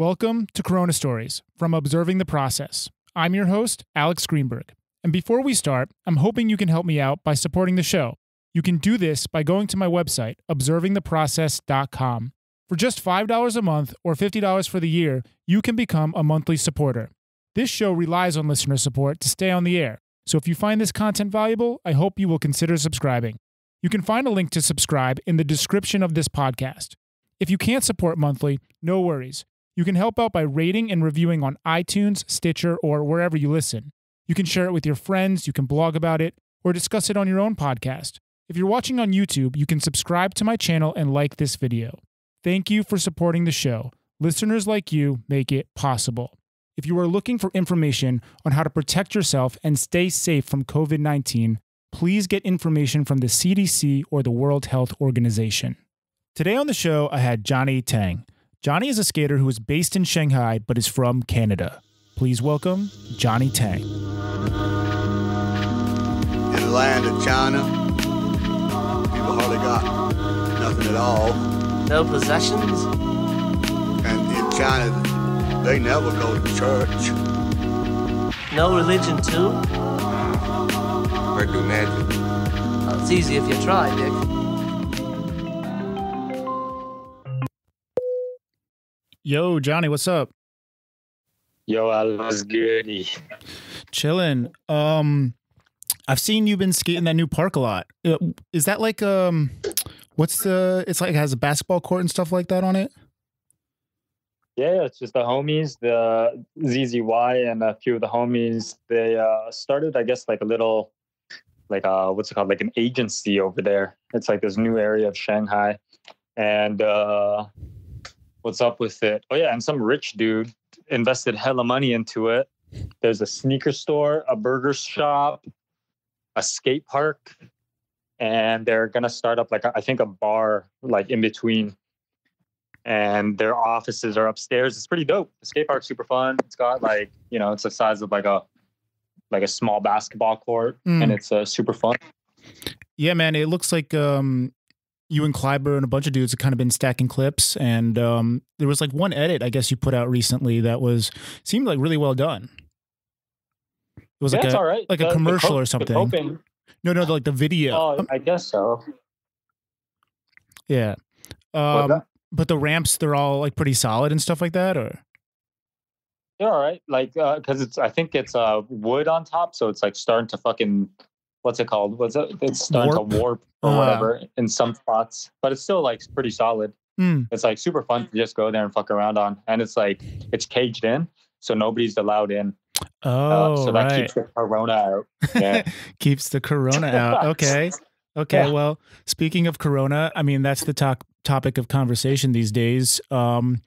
Welcome to Corona Stories from Observing the Process. I'm your host, Alex Greenberg. And before we start, I'm hoping you can help me out by supporting the show. You can do this by going to my website, observingtheprocess.com. For just $5 a month or $50 for the year, you can become a monthly supporter. This show relies on listener support to stay on the air. So if you find this content valuable, I hope you will consider subscribing. You can find a link to subscribe in the description of this podcast. If you can't support monthly, no worries. You can help out by rating and reviewing on iTunes, Stitcher, or wherever you listen. You can share it with your friends, you can blog about it, or discuss it on your own podcast. If you're watching on YouTube, you can subscribe to my channel and like this video. Thank you for supporting the show. Listeners like you make it possible. If you are looking for information on how to protect yourself and stay safe from COVID 19, please get information from the CDC or the World Health Organization. Today on the show, I had Johnny Tang. Johnny is a skater who is based in Shanghai but is from Canada. Please welcome Johnny Tang. In the land of China, people hardly got nothing at all. No possessions? And in China, they never go to church. No religion too? Or do magic. Well, it's easy if you try, Dick. Yo, Johnny, what's up? Yo, Al, what's goody? Chillin'. Um, I've seen you've been skating that new park a lot. Uh, Is that like um, what's the? It's like it has a basketball court and stuff like that on it. Yeah, it's just the homies, the ZZY, and a few of the homies. They uh, started, I guess, like a little, like uh, what's it called, like an agency over there. It's like this new area of Shanghai, and uh, what's up with it? Oh yeah, and some rich dude invested hella money into it. There's a sneaker store, a burger shop, a skate park, and they're gonna start up like I think a bar like in between. And their offices are upstairs. It's pretty dope. The skate park's super fun. It's got like you know, it's the size of like a like a small basketball court, Mm. and it's uh, super fun. Yeah, man. It looks like um, you and Kleiber and a bunch of dudes have kind of been stacking clips, and um, there was like one edit I guess you put out recently that was seemed like really well done. It was yeah, like a all right. like a The- the commercial co- or something. coping- no, no, like the video. Oh, I guess so. yeah. Um, that? but the ramps they're all like pretty solid and stuff like that, or They're all right. Like, uh, cause it's, I think it's, uh, wood on top. So it's like starting to fucking, what's it called? What's it? It's Warp? to warp or Uh. whatever in some spots, but it's still like pretty solid. Hmm. It's like super fun to just go there and fuck around on. And it's like, it's caged in. So nobody's allowed in. Uh, oh so that right, keeps the corona out. Yeah. keeps the corona out. Okay. Okay, Yeah. well, speaking of Corona, I mean that's the top topic of conversation these days. Um,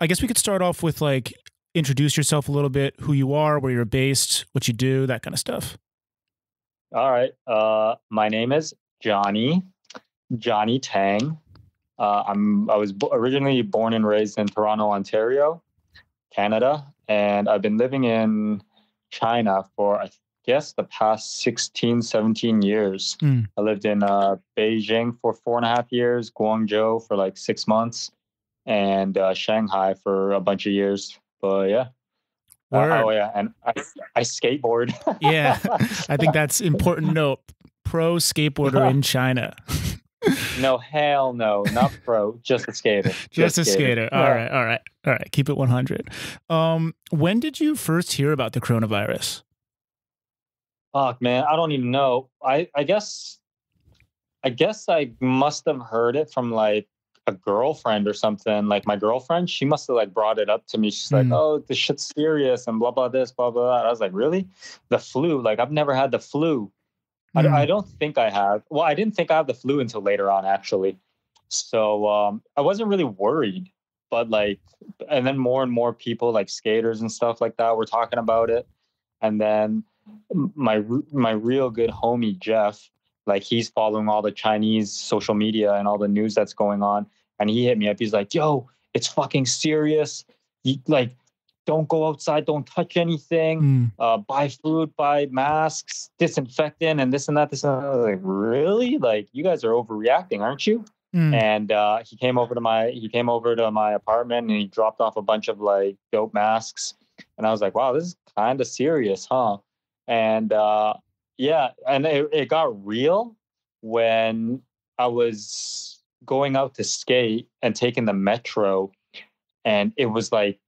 I guess we could start off with like introduce yourself a little bit, who you are, where you're based, what you do, that kind of stuff. All right. Uh, my name is Johnny, Johnny Tang. Uh, I'm I was bo- originally born and raised in Toronto, Ontario, Canada, and I've been living in China for I guess the past 16, 17 years. Hmm. I lived in uh, Beijing for four and a half years, Guangzhou for like six months, and uh, Shanghai for a bunch of years. But yeah. Uh, oh yeah, and I, I skateboard. Yeah, I think that's important note. Pro skateboarder in China, No, hell no, not pro, just a skater. just a skater. All Yeah. right, all right, all right. Keep it one hundred. Um, when did you first hear about the coronavirus? Fuck, man, I don't even know. I I guess, I guess I must have heard it from like a girlfriend or something. Like my girlfriend, she must have like brought it up to me. She's like, Hmm. "Oh, this shit's serious," and blah blah this, blah blah. That. I was like, "Really? The flu? Like I've never had the flu." I, Hmm. I don't think I have. Well, I didn't think I have the flu until later on, actually. So um, I wasn't really worried, but like, and then more and more people, like skaters and stuff like that, were talking about it. And then my my real good homie Jeff, like he's following all the Chinese social media and all the news that's going on, and he hit me up. He's like, "Yo, it's fucking serious. You, like, don't go outside, don't touch anything." Mm. uh, buy food, buy masks, disinfectant, and this and that. This and that. I was like, really? Like, you guys are overreacting, aren't you? Mm. and uh, he came over to my he came over to my apartment and he dropped off a bunch of like dope masks and i was like wow this is kind of serious huh and uh, yeah and it, it got real when i was going out to skate and taking the metro and it was like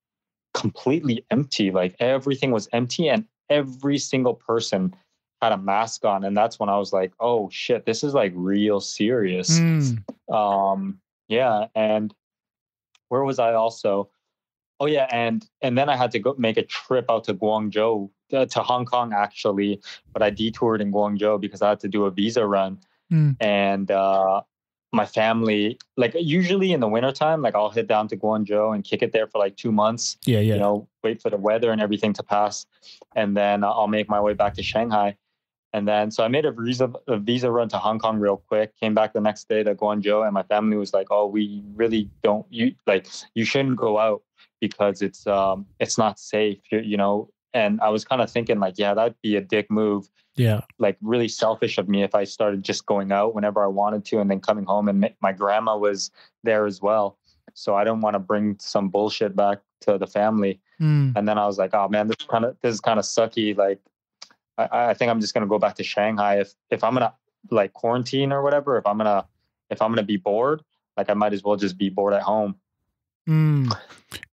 completely empty like everything was empty and every single person had a mask on and that's when i was like oh shit this is like real serious Mm. um yeah and where was i also oh yeah and and then i had to go make a trip out to guangzhou uh, to hong kong actually but i detoured in guangzhou because i had to do a visa run Mm. and uh my family like usually in the wintertime like i'll head down to guangzhou and kick it there for like two months Yeah, yeah. you know, wait for the weather and everything to pass, and then I'll make my way back to Shanghai. And then, so I made a visa a visa run to Hong Kong real quick. Came back the next day to Guangzhou, and my family was like, "Oh, we really don't you like you shouldn't go out because it's um it's not safe, you, know." And I was kind of thinking like, yeah, that'd be a dick move, yeah. like really selfish of me if I started just going out whenever I wanted to, and then coming home and my grandma was there as well. So I don't want to bring some bullshit back to the family Mm. and then I was like, oh man, this kind of this is kind of sucky. Like, I, I think I'm just gonna go back to Shanghai if if I'm gonna like quarantine or whatever. If I'm gonna if I'm gonna be bored, like I might as well just be bored at home. Mm.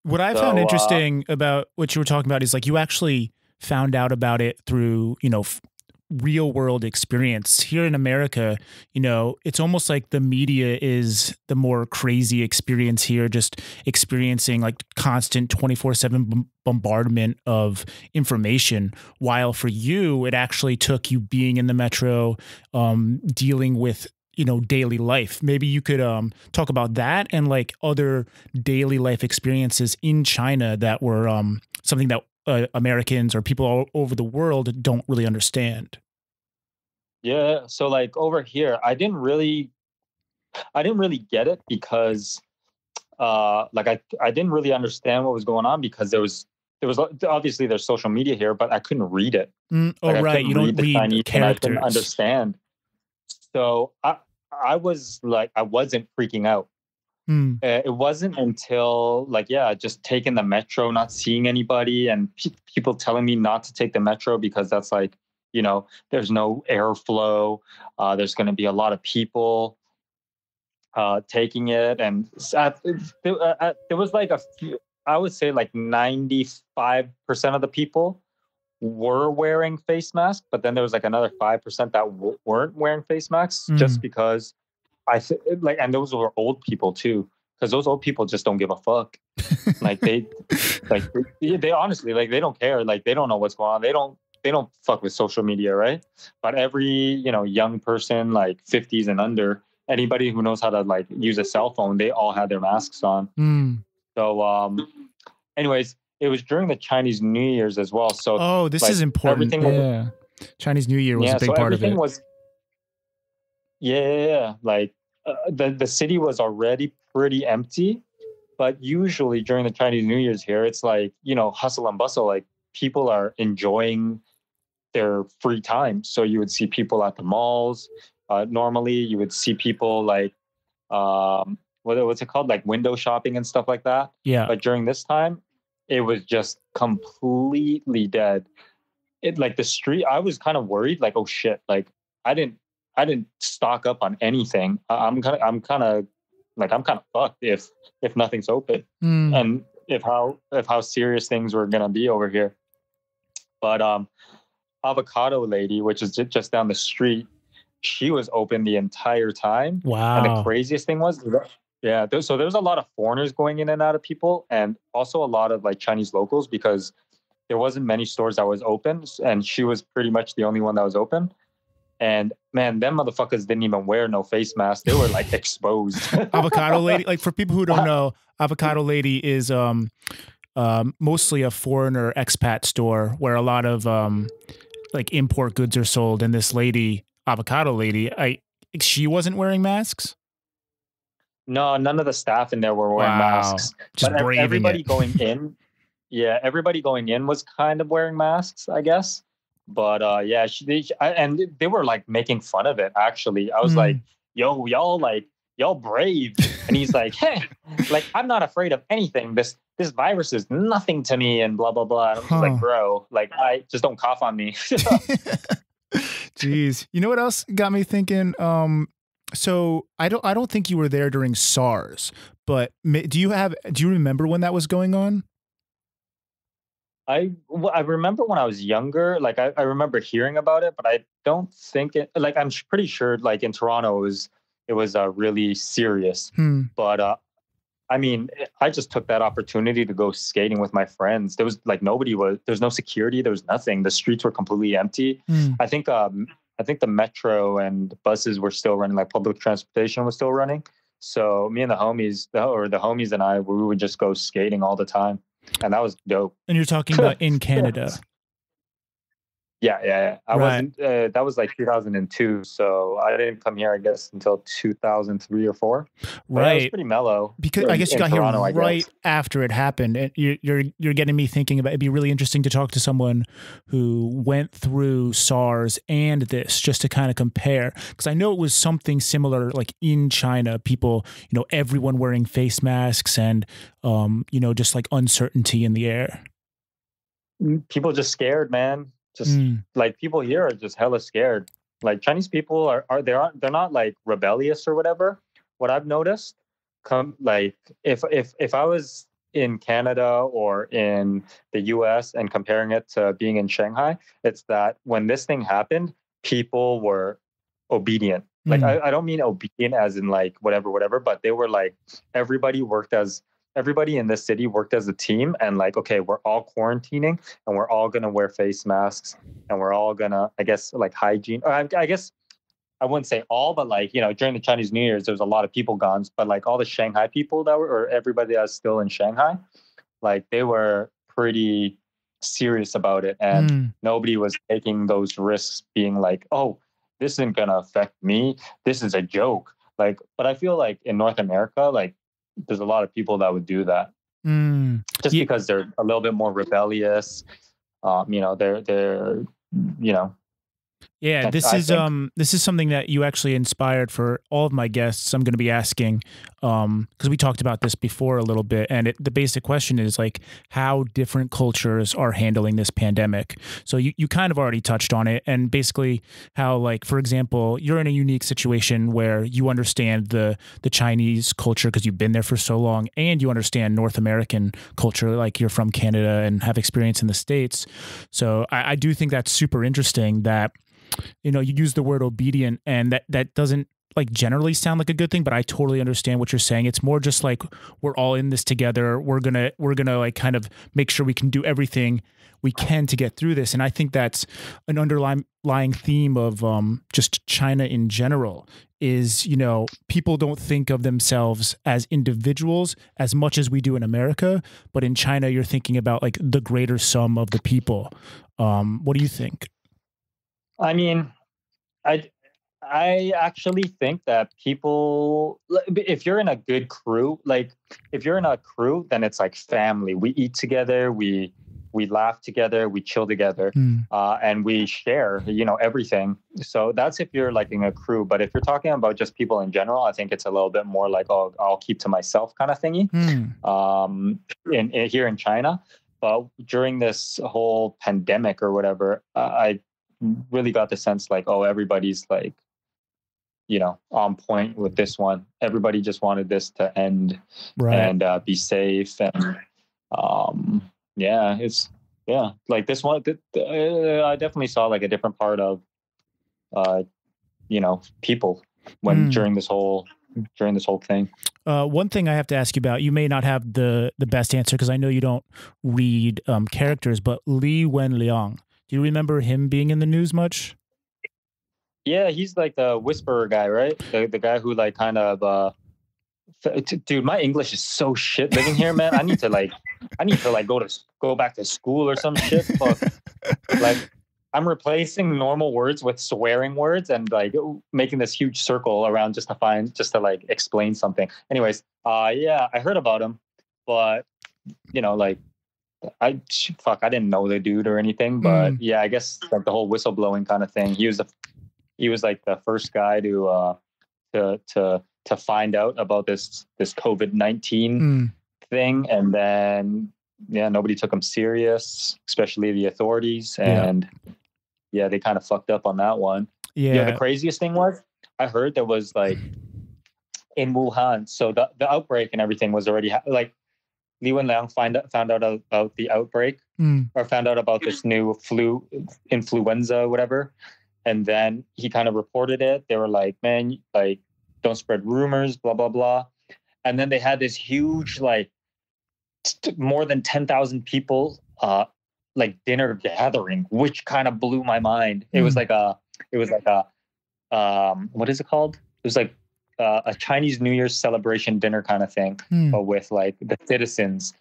What I found So, uh, interesting about what you were talking about is like you actually found out about it through, you know, f- real world experience. Here in America, you know, it's almost like the media is the more crazy experience here, just experiencing like constant 24 7 bombardment of information. While for you, it actually took you being in the metro, um, dealing with you know daily life maybe you could um talk about that and like other daily life experiences in china that were um something that uh, americans or people all over the world don't really understand Yeah. So like over here, I didn't really, I didn't really get it because, uh, like I I didn't really understand what was going on because there was there was obviously there's social media here, but I couldn't read it. Mm, oh Like, right you don't the read Chinese and I couldn't understand. So I I was like I wasn't freaking out. Mm, Uh, it wasn't until like yeah, just taking the metro, not seeing anybody, and pe- people telling me not to take the metro because that's like you know there's no airflow. Uh, there's going to be a lot of people uh, taking it, and s- at- there, uh, uh, there was like a few. I would say like ninety five percent of the people were wearing face masks, but then there was like another five percent that w- weren't wearing face masks just because I th- like, and those were old people too, because those old people just don't give a fuck. like they, like they, they honestly like they don't care. Like they don't know what's going on. They don't they don't fuck with social media, right? But every you know young person like fifties and under, anybody who knows how to like use a cell phone, they all had their masks on. mm. So, um, anyways, it was during the Chinese New Year's as well. So oh this like, is important everything was- yeah chinese new year was yeah, a big so part of it was yeah, yeah, yeah. like uh, the the city was already pretty empty, but usually during the Chinese New Year's here, it's like you know hustle and bustle. Like people are enjoying their free time, so you would see people at the malls. Uh, normally, you would see people like um, what what's it called, like window shopping and stuff like that. yeah But during this time, it was just completely dead. It like the street. I was kind of worried, like, oh shit, like I didn't, I didn't stock up on anything. I- I'm kind of, I'm kind of, like, I'm kind of fucked if if nothing's open Mm, and if how if how serious things were gonna be over here. But um, avocado lady, which is just down the street, she was open the entire time. Wow. And the craziest thing was, yeah, there, so there's a lot of foreigners going in and out of people, and also a lot of like Chinese locals because there wasn't many stores that was open, and she was pretty much the only one that was open. And man, them motherfuckers didn't even wear no face mask. they were like exposed. avocado lady like for people who don't know avocado lady is um um mostly a foreigner expat store where a lot of um like import goods are sold and this lady avocado lady i she wasn't wearing masks no, none of the staff in there were wearing Wow. masks. just but braving everybody it going in, yeah, everybody going in was kind of wearing masks, I guess. But uh, yeah, she, they, I, and they were like making fun of it. Actually, I was Mm. like, "Yo, y'all like y'all brave. And he's like, hey, like I'm not afraid of anything. This this virus is nothing to me, and blah blah blah. And I'm Huh. like, bro, like I just don't cough on me. Jeez. You know what else got me thinking? Um, so I don't I don't think you were there during SARS, but do you have do you remember when that was going on? I well, I remember when I was younger, like I, I remember hearing about it, but I don't think it. Like I'm pretty sure, like in Toronto, it was it was uh, really serious. Hmm. But uh, I mean, I just took that opportunity to go skating with my friends. There was like nobody was. There was no security. There was nothing. The streets were completely empty. Hmm. I think um I think the metro and buses were still running. Like public transportation was still running. So me and the homies, or the homies and I, we would just go skating all the time, and that was dope. And you're talking about in Canada. Yeah, yeah, yeah. I Right. wasn't. Uh, that was like 2002, so I didn't come here, I guess, until 2003 or four. Yeah, it was Right. pretty mellow. Because I guess you got Toronto, here right after it happened, and you're you're you're getting me thinking about. It'd be really interesting to talk to someone who went through SARS and this, just to kind of compare. Because I know it was something similar, like in China, people, you know, everyone wearing face masks and, um, you know, just like uncertainty in the air. People just scared, man. Just Mm, like people here are just hella scared. Like Chinese people are are they aren't they're not like rebellious or whatever. What I've noticed, come like if if if I was in Canada or in the US and comparing it to being in Shanghai, it's that when this thing happened, people were obedient. Like Mm. I, I don't mean obedient as in like whatever, whatever, but they were like everybody worked as everybody in this city worked as a team and like, okay, we're all quarantining and we're all gonna wear face masks and we're all gonna, I guess, like hygiene. Or I, I guess I wouldn't say all, but like you know, during the Chinese New Year's, there was a lot of people gone. But like all the Shanghai people that were, or everybody that was still in Shanghai, like they were pretty serious about it, and mm, nobody was taking those risks, being like, oh, this isn't gonna affect me. This is a joke. Like, but I feel like in North America, like there's a lot of people that would do that mm. just Ye- because they're a little bit more rebellious. Um, you know, they're they're you know Yeah, I- this is um this is something that you actually inspired for all of my guests. I'm going to be asking um because we talked about this before a little bit, and it, the basic question is like how different cultures are handling this pandemic. So you you kind of already touched on it, and basically how like for example you're in a unique situation where you understand the the Chinese culture because you've been there for so long, and you understand North American culture like you're from Canada and have experience in the states. So I, I do think that's super interesting that you know you use the word obedient and that that doesn't like generally sound like a good thing but i totally understand what you're saying. It's more just like we're all in this together. We're gonna we're gonna like kind of make sure we can do everything we can to get through this. And i think that's an underlying theme of um just china in general is you know people don't think of themselves as individuals as much as we do in america but in china you're thinking about like the greater sum of the people. Um what do you think I mean, I I actually think that people, if you're in a good crew, like if you're in a crew, then it's like family. We eat together, we we laugh together, we chill together, Mm, uh, and we share, you know, everything. So that's if you're like in a crew. But if you're talking about just people in general, I think it's a little bit more like, oh, I'll keep to myself kind of thingy mm, um, in, in here in China. But during this whole pandemic or whatever, uh, I really got the sense like, oh, everybody's like, you know, on point with this one. Everybody just wanted this to end right and uh, be safe, and um, yeah, it's yeah, like this one. th- th- uh, I definitely saw like a different part of, uh, you know, people when Mm. during this whole during this whole thing. Uh, one thing I have to ask you about, you may not have the the best answer because I know you don't read um, characters, but Li Wenliang. Do you remember him being in the news much? Yeah, he's like the whisperer guy, right? The the guy who like kind of uh dude, my English is so shit living here, man. I need to like I need to like go to go back to school or some shit. Fuck. like I'm replacing normal words with swearing words and like making this huge circle around just to find just to like explain something. Anyways, uh yeah, I heard about him, but you know, like I fuck, I didn't know the dude or anything, but Mm. yeah, I guess like the whole whistleblowing kind of thing. He was the he was like the first guy to uh to to to find out about this this COVID nineteen Mm. thing, and then yeah, nobody took him serious, especially the authorities, Yeah. and yeah, they kind of fucked up on that one. Yeah. Yeah. the craziest thing was I heard there was like in Wuhan, so the, the outbreak and everything was already ha- like Li Wenliang find out, found out about the outbreak Mm. or found out about this new flu influenza whatever. And then he kind of reported it. They were like man like don't spread rumors blah blah blah. And then they had this huge like more than 10,000 people uh like dinner gathering which kind of blew my mind. It was Hmm. like a it was like a um what is it called? It was like uh, a Chinese New Year's celebration dinner kind of thing, Mm. but with like the citizens,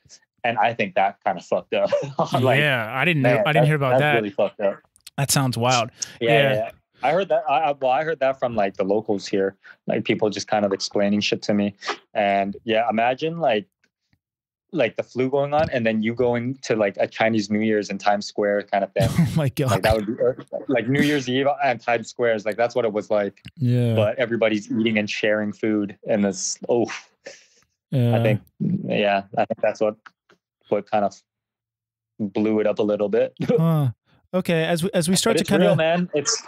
and I think that kind of fucked up. like, yeah, I didn't know. man, I didn't hear about that. Really fucked up. that sounds wild. Yeah, Yeah. yeah. I heard that. I- well, I heard that from like the locals here, like people just kind of explaining shit to me. And yeah, imagine like like the flu going on, and then you going to like a Chinese New Year's in Times Square kind of thing. Oh my god. like that would be or, like New Year's Eve and Times Squares. Like that's what it was like. yeah. But everybody's eating and sharing food, and it's oh, yeah. I think yeah, I think that's what what kind of blew it up a little bit. Huh. Okay. As we as we start But to kind of man. It's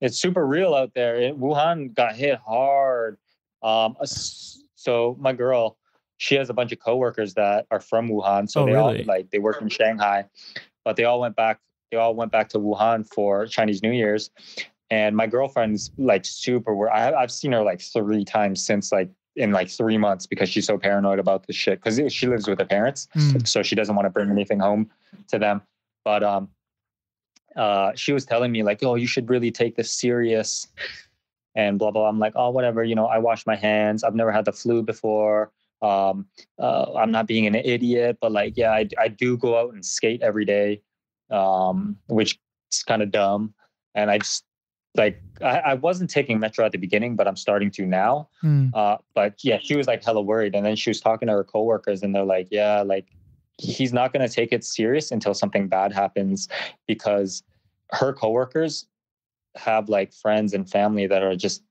it's super real out there. It, Wuhan got hit hard. Um, so my girl, she has a bunch of coworkers that are from Wuhan. So Oh, they really? all like they work in Shanghai, but they all went back. They all went back to Wuhan for Chinese New Year's. And my girlfriend's like super. wor- I, I've seen her like three times since like in like three months because she's so paranoid about this shit. Because she lives with her parents, Mm. so she doesn't want to bring anything home to them. But um, uh, she was telling me like, "Oh, you should really take this serious," and blah blah. I'm like, "Oh, whatever." You know, I wash my hands. I've never had the flu before. Um, uh, I'm not being an idiot, but like, yeah, I, I do go out and skate every day, um, which is kind of dumb. And I just like I, I wasn't taking Metro at the beginning, but I'm starting to now. Mm. Uh, but yeah, she was like hella worried, and then she was talking to her coworkers, and they're like, "Yeah, like he's not going to take it serious until something bad happens," because her coworkers have like friends and family that are just,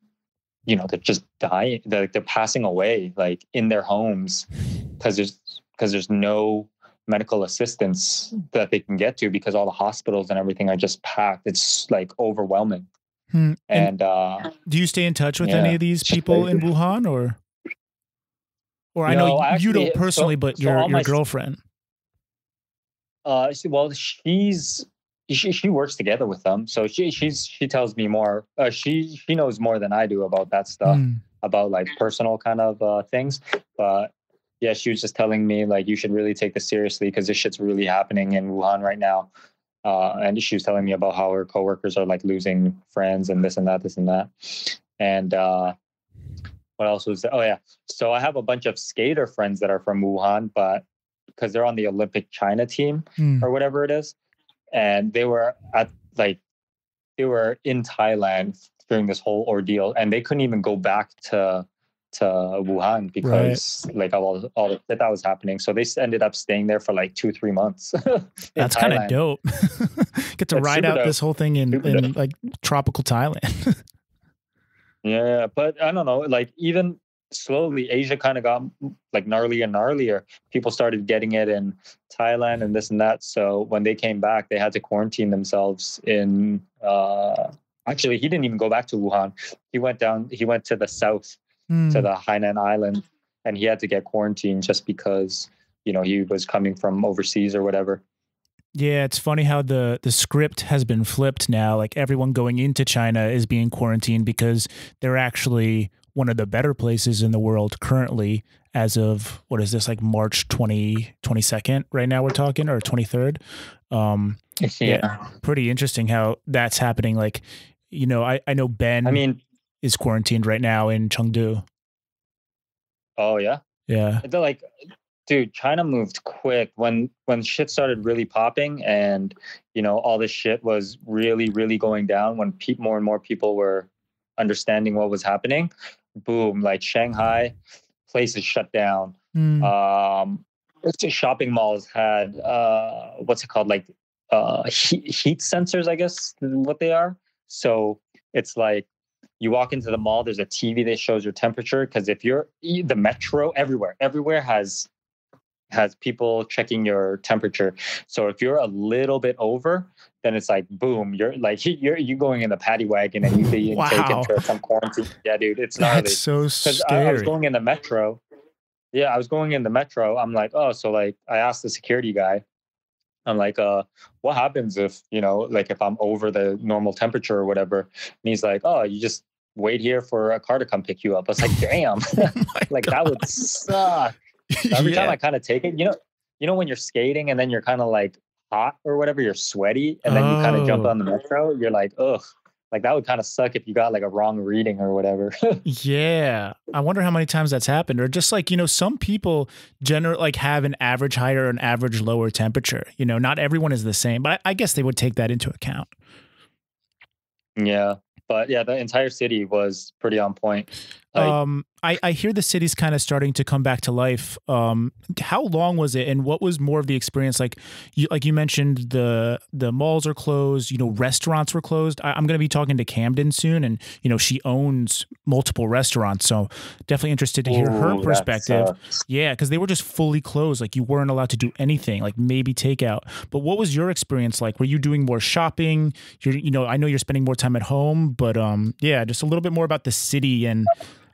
you know, they're just dying, they're, they're passing away like in their homes because there's because there's no medical assistance that they can get to because all the hospitals and everything are just packed. It's like overwhelming, Hmm. And and uh, do you stay in touch with yeah, any of these people in. Wuhan or? Or I know No, I you don't actually- so- personally, but so your your my- girlfriend. Uh, well, she's she, she works together with them, so she she's she tells me more. Uh, she she knows more than I do about that stuff, Mm. about like personal kind of uh, things. But yeah, she was just telling me like you should really take this seriously because this shit's really happening in Wuhan right now. Uh, and she was telling me about how her coworkers are like losing friends and this and that, this and that. And uh, what else was there? Oh yeah, so I have a bunch of skater friends that are from Wuhan, but because they're on the Olympic China team, Mm. or whatever it is. And they were at like they were in Thailand during this whole ordeal and they couldn't even go back to to Wuhan because like all all the shit that was happening. So they ended up staying there for like two, three months. That's kind of dope. Get to That's ride out dope. this whole thing in, Super in dope. like tropical Thailand. Yeah, but I don't know. Like even slowly, Asia kind of got like gnarlier and gnarlier. People started getting it in Thailand and this and that. So when they came back, they had to quarantine themselves in. Uh, actually, he didn't even go back to Wuhan. He went down. He went to the south Mm. to the Hainan Island, and he had to get quarantined just because you know he was coming from overseas or whatever. Yeah, it's funny how the the script has been flipped now. Like everyone going into China is being quarantined because they're actually one of the better places in the world currently as of what is this like March 20 22nd right now we're talking or 23rd. Um Yeah. pretty interesting how that's happening like you know, I I know Ben I mean, is quarantined right now in Chengdu. oh yeah. Yeah. they're like dude china moved quick when when shit started really popping and you know all this shit was really really going down when pe- more and more people were understanding what was happening boom like shanghai places shut down Mm. um shopping malls had uh what's it called like uh heat, heat sensors i guess what they are so it's like you walk into the mall, there's a TV that shows your temperature. Because if you're the metro, everywhere, everywhere has has people checking your temperature. So if you're a little bit over, then it's like boom, you're like you're you going in the paddy wagon and you being Wow. taken to some quarantine. Yeah, dude, it's gnarly. That's so Because I, I was going in the metro. Yeah, I was going in the metro. I'm like, oh, so like I asked the security guy, I'm like, uh, what happens if, you know, like if I'm over the normal temperature or whatever? And he's like, oh, you just wait here for a car to come pick you up. I was like, damn, Oh like that would suck. Every time I kind of take it, you know, you know, when you're skating and then you're kind of like hot or whatever, you're sweaty, and then you kind of jump Oh. on the metro, you're like, ugh. Like that would kind of suck if you got like a wrong reading or whatever. Yeah. I wonder how many times that's happened. Or just like, you know, some people generally like have an average higher or an average lower temperature. You know, not everyone is the same, but I, I guess they would take that into account. Yeah, but yeah, the entire city was pretty on point. Um, I, I hear the city's kind of starting to come back to life. Um, how long was it, and what was more of the experience? Like you, like you mentioned, the the malls are closed. You know, restaurants were closed. I, I'm going to be talking to Camden soon, and you know, she owns multiple restaurants, so definitely interested to hear her ooh, that perspective. Yeah, because they were just fully closed. Like you weren't allowed to do anything, like maybe takeout. But what was your experience like? Were you doing more shopping? You're, you know, I know you're spending more time at home, but um, yeah, just a little bit more about the city and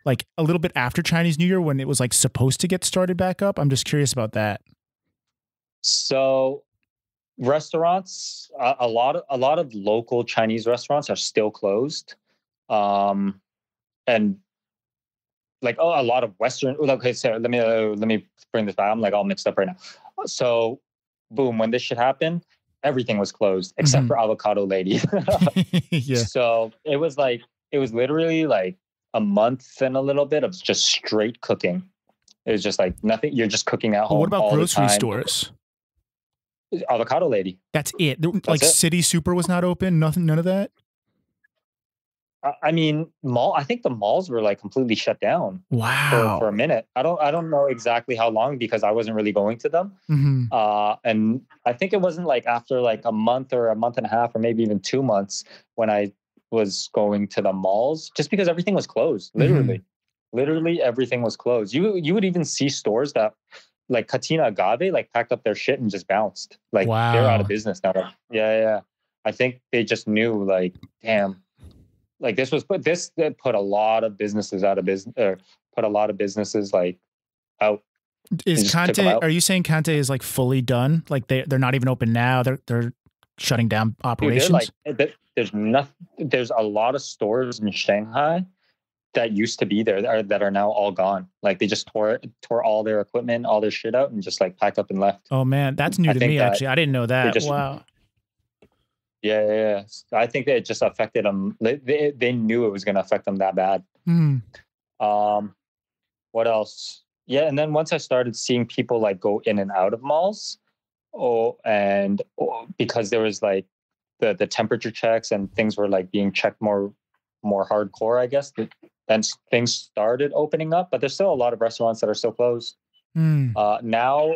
like a little bit after Chinese New Year when it was like supposed to get started back up. I'm just curious about that. So, restaurants, a, a lot of a lot of local Chinese restaurants are still closed, um, and like oh, a lot of Western. Okay, so let me uh, let me bring this back. I'm like all mixed up right now. So, boom, when this shit happened, everything was closed except Mhm. for Avocado Lady. yeah. So it was like it was literally like a month and a little bit of just straight cooking. It was just like nothing. You're just cooking at home. what about grocery stores? Avocado Lady. That's it. There- like it. City Super was not open. Nothing. None of that. I- mean, mall. I think the malls were like completely shut down for, Wow. for a minute. I don't. I don't know exactly how long because I wasn't really going to them. Mhm. Uh, and I think it wasn't like after like a month or a month and a half or maybe even two months when I was going to the malls, just because everything was closed. Literally, mm-hmm. literally everything was closed. You you would even see stores that like Cantina Agave like packed up their shit and just bounced. Like they're out of business now. Yeah, yeah. I think they just knew like, damn, like this was put this that put a lot of businesses out of business or put a lot of businesses like out. Is Conte? out. Are you saying Conte is like fully done? Like they they're not even open now. They're they're shutting down operations. they're like there's nothing. There's a lot of stores in Shanghai that used to be there that are, that are now all gone. Like they just tore tore all their equipment, all their shit out, and just like packed up and left. oh man, that's new I to me. Actually, I didn't know that. just- wow. Yeah, yeah, yeah. I think that it just affected them. They, they, knew it was going to affect them that bad. Hmm. Um, what else? Yeah, and then once I started seeing people like go in and out of malls, oh, and oh, because there was like the the temperature checks and things were like being checked more more hardcore, I guess. th- Then things started opening up, but there's still a lot of restaurants that are still closed. Hmm. Uh, now,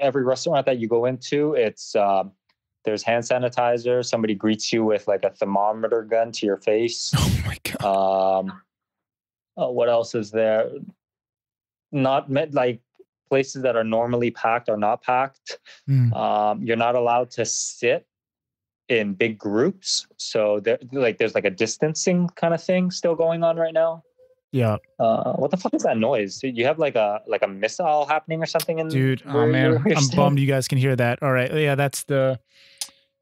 every restaurant that you go into, it's um, there's hand sanitizer. Somebody greets you with like a thermometer gun to your face. Oh my god. Um, uh, what else is there? Not met like places that are normally packed are not packed. Hmm. Um, you're not allowed to sit in big groups, so there like there's like a distancing kind of thing still going on right now. Yeah, Uh, what the fuck is that noise? You have like a like a missile happening or something in dude. Oh man, I'm bummed you guys can hear that. All right. Yeah, that's the.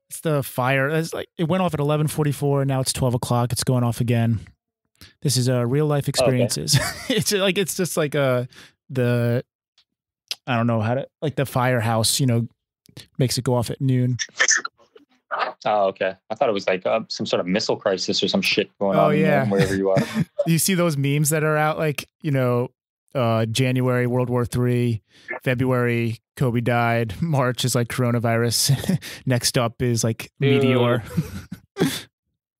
It's the fire. It's like it went off at 11:44. Now it's 12 o'clock. It's going off again. This is uh, real life experiences. it's like it's just like uh the I don't know how to like the firehouse. You know, makes it go off at noon. Oh, okay. I thought it was like uh, some sort of missile crisis or some shit going Oh, on in yeah. wherever you are. you see those memes that are out like you know uh january world war three february kobe died march is like coronavirus next up is like meteor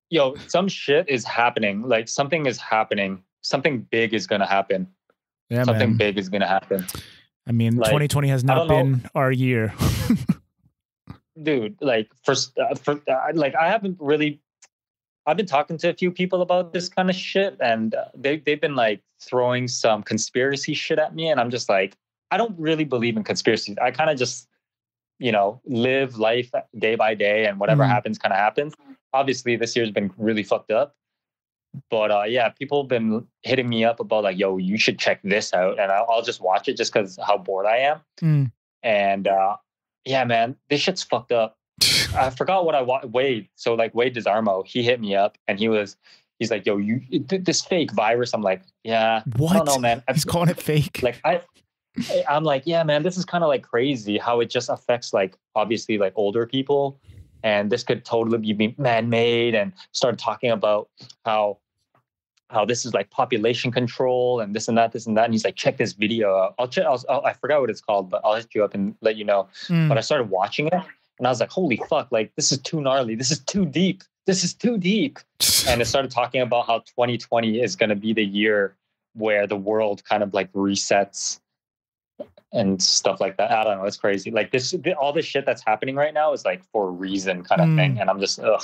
Yo, some shit is happening. Like something is happening. Something big is gonna happen. yeah something man big is gonna happen. I mean like, 2020 has not don't know. been our year dude like first uh, for uh, like i haven't really I've been talking to a few people about this kind of shit, and uh, they they've been like throwing some conspiracy shit at me, and I'm just like, I don't really believe in conspiracies. I kind of just, you know, live life day by day, and whatever Mhm. happens, kind of happens. Obviously, this year's been really fucked up, but uh, yeah, people have been hitting me up about like, yo, you should check this out, and I'll, I'll just watch it just because how bored I am. Mm. And uh, yeah, man, this shit's fucked up. I forgot what I wa- Wade. So like Wade Desarmo, he hit me up and he was, he's like, "Yo, you th- this fake virus." I'm like, "Yeah, I What? don't know, man." I- He's calling it fake. like I, I'm like, "Yeah, man, this is kind of like crazy how it just affects like obviously like older people, and this could totally be man-made." And started talking about how how this is like population control and this and that, this and that. And he's like, "Check this video. out. I'll check. I'll, I'll, I forgot what it's called, but I'll hit you up and let you know." Mm. but I started watching it and I was like, holy fuck, like this is too gnarly. This is too deep. This is too deep. And it started talking about how 2020 is going to be the year where the world kind of like resets and stuff like that. I don't know. It's crazy. Like this, all this shit that's happening right now is like for a reason kind of Mm. thing. And I'm just, ugh.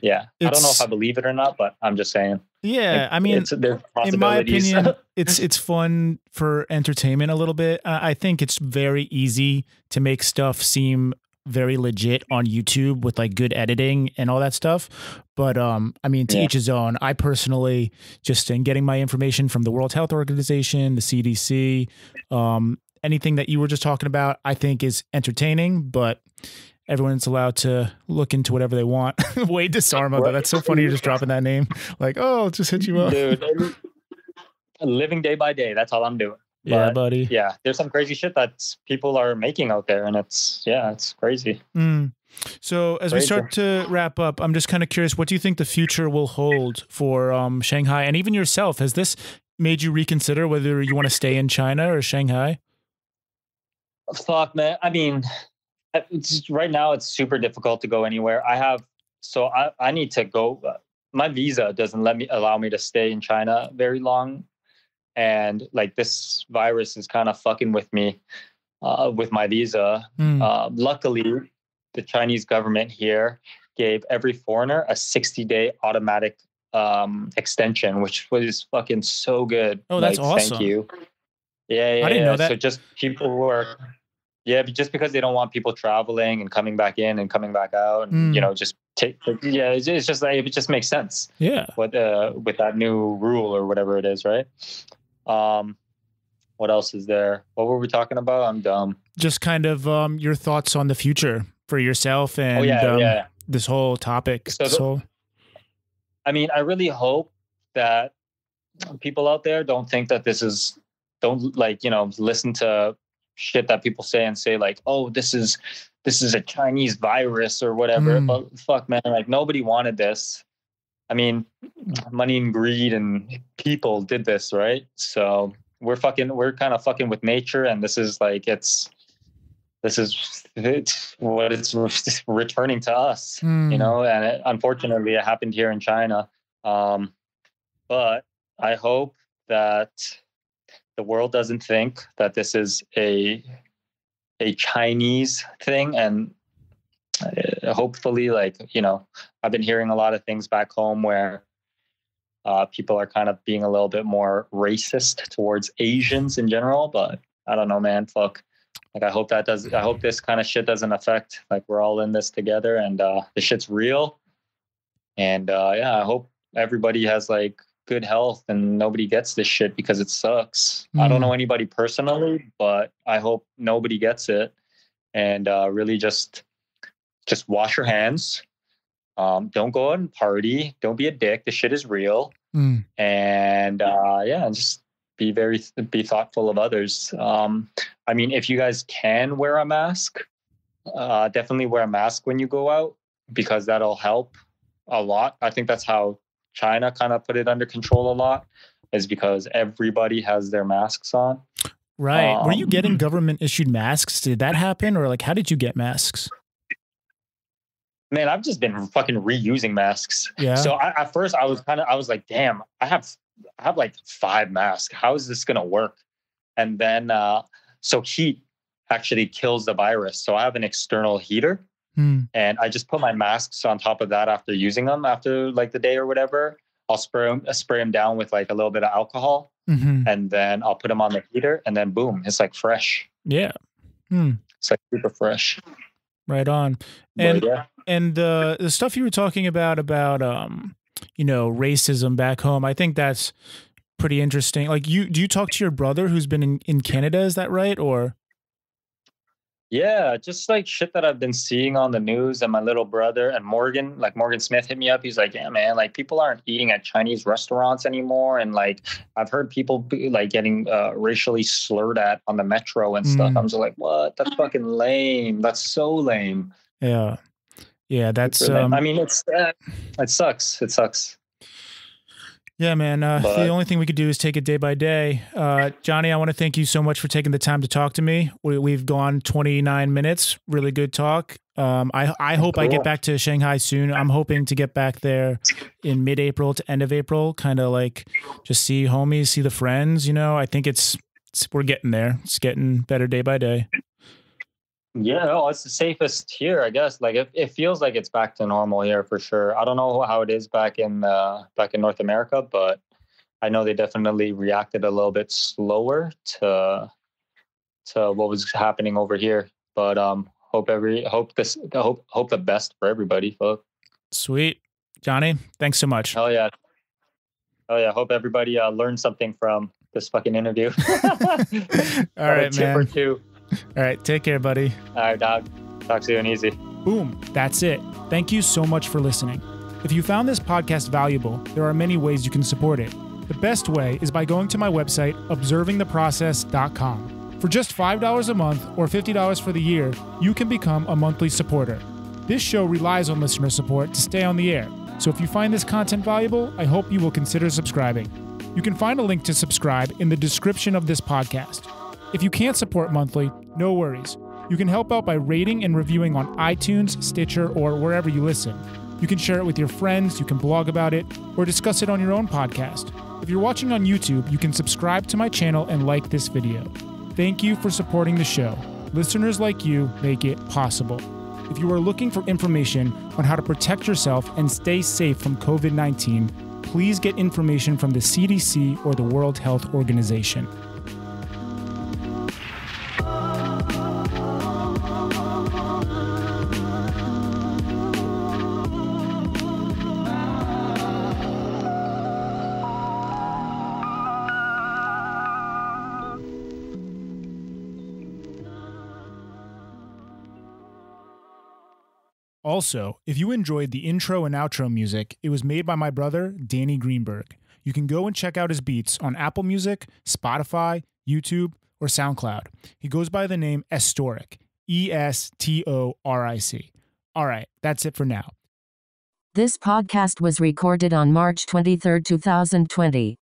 Yeah. I don't know if I believe it or not, but I'm just saying. Yeah, Like, I mean, it's, in my opinion, it's it's fun for entertainment a little bit. I I think it's very easy to make stuff seem very legit on YouTube with like good editing and all that stuff. But um, I mean, to Yeah. each his own. I personally just in getting my information from the World Health Organization, the CDC, um, anything that you were just talking about, I think is entertaining, but. Everyone's allowed to look into whatever they want. Wade Desarmo, though. That's so funny. You're just dropping that name. Like, oh, I'll just hit you up. Dude, living day by day. That's all I'm doing. Yeah, buddy. yeah, there's some crazy shit that people are making out there, and it's yeah, it's crazy. Mm. So as we start to wrap up, I'm just kind of curious, what do you think the future will hold for um, Shanghai and even yourself? Has this made you reconsider whether you want to stay in China or Shanghai? Fuck, man. I mean, it's, right now it's super difficult to go anywhere. I have so I I need to go. uh, My visa doesn't let me allow me to stay in China very long, and like this virus is kind of fucking with me uh, with my visa. Mm. Uh, luckily, the Chinese government here gave every foreigner a 60 day automatic um, extension, which was fucking so good. Oh, that's Like, awesome. Thank you. Yeah, yeah. I didn't know that. So just people who are, yeah, but just because they don't want people traveling and coming back in and coming back out, and you Mm. know, just take. Yeah, it's, it's just like it just makes sense yeah. with uh with that new rule or whatever it is, right? Um, what else is there? What were we talking about? I'm dumb. Just kind of um, your thoughts on the future for yourself and oh yeah, um, yeah. this whole topic. So the- this whole- I mean, I really hope that people out there don't think that this is don't like you know listen to shit that people say and say like, oh, this is this is a Chinese virus or whatever. Mm. But fuck, man, like nobody wanted this. I mean, money and greed and people did this, right? So we're fucking, we're kind of fucking with nature, and this is like it's. This is it's what it's returning to us you Mm. know and it, unfortunately it happened here in china um, but i hope that the world doesn't think that this is a a chinese thing. And uh, hopefully like you know i've been hearing a lot of things back home where uh, people are kind of being a little bit more racist towards asians in general but i don't know man. Fuck. Like i hope that does i hope this kind of shit doesn't affect like we're all in this together and uh the shit's real. And uh yeah i hope everybody has like good health and nobody gets this shit because it sucks. I don't know anybody personally but i hope nobody gets it. And uh really just just wash your hands. Um don't go out and party. Don't be a dick. The shit is real. Mm. and uh yeah and just be very be thoughtful of others. Um i mean if you guys can wear a mask uh definitely wear a mask when you go out because that'll help a lot. I think that's how china kind of put it under control a lot is because everybody has their masks on Right. Were you Um, getting government issued masks? Did that happen? Or like, how did you get masks? man i've just been fucking reusing masks Yeah. So I, at first I was kind of I was like, damn, I have I have like five masks. How is this gonna work? And then uh so heat actually kills the virus. So I have an external heater Hmm. and I just put my masks on top of that after using them after like the day or whatever. I'll spray them, spray them down with like a little bit of alcohol, hmm and then I'll put them on the heater, and then boom, it's like fresh. Yeah. Hmm. It's like super fresh. Right on. But And yeah, and the the stuff you were talking about about um you know racism back home i think that's pretty interesting like you do you talk to your brother who's been in, in canada is that right or yeah, just like shit that I've been seeing on the news, and my little brother and Morgan, like Morgan Smith, hit me up. He's like, "Yeah, man, like people aren't eating at Chinese restaurants anymore, and like I've heard people be, like getting uh, racially slurred at on the metro and stuff." Mm. I'm just like, "What? That's fucking lame. That's so lame." yeah yeah that's lame. um I mean, it's uh, it sucks. It sucks. Yeah man. Uh, the only thing we could do is take it day by day. Uh johnny i want to thank you so much for taking the time to talk to me. We, we've gone 29 minutes. Really good talk. Um i i hope i get back to shanghai soon. I'm hoping to get back there in mid-april to end of april kind of like just see homies see the friends you know? I think it's, it's we're getting there. It's getting better day by day Yeah, no, it's the safest here, I guess. Like it, it feels like it's back to normal here for sure. I don't know how it is back in uh, back in North America, but I know they definitely reacted a little bit slower to to what was happening over here. But um, hope every hope this hope hope the best for everybody. folks. sweet johnny thanks so much Hell yeah. Oh yeah. Hope everybody uh, learned something from this fucking interview. all right tip or man two. All right take care buddy All right, dog. Talk soon. Easy. Boom, that's it. Thank you so much for listening. If you found this podcast valuable, there are many ways you can support it. The best way is by going to my website, observingtheprocess.com. For just $5 a month or $50 for the year, you can become a monthly supporter. This show relies on listener support to stay on the air, so if you find this content valuable, I hope you will consider subscribing. You can find a link to subscribe in the description of this podcast. If you can't support monthly, no worries. You can help out by rating and reviewing on iTunes, Stitcher, or wherever you listen. You can share it with your friends, you can blog about it, or discuss it on your own podcast. If you're watching on YouTube, you can subscribe to my channel and like this video. Thank you for supporting the show. Listeners like you make it possible. If you are looking for information on how to protect yourself and stay safe from COVID 19, please get information from the CDC or the World Health Organization. Also, if you enjoyed the intro and outro music, it was made by my brother, Danny Greenberg. You can go and check out his beats on Apple Music, Spotify, YouTube, or SoundCloud. He goes by the name Estoric, E S T O R I C. All right, that's it for now. This podcast was recorded on March 23, 2020.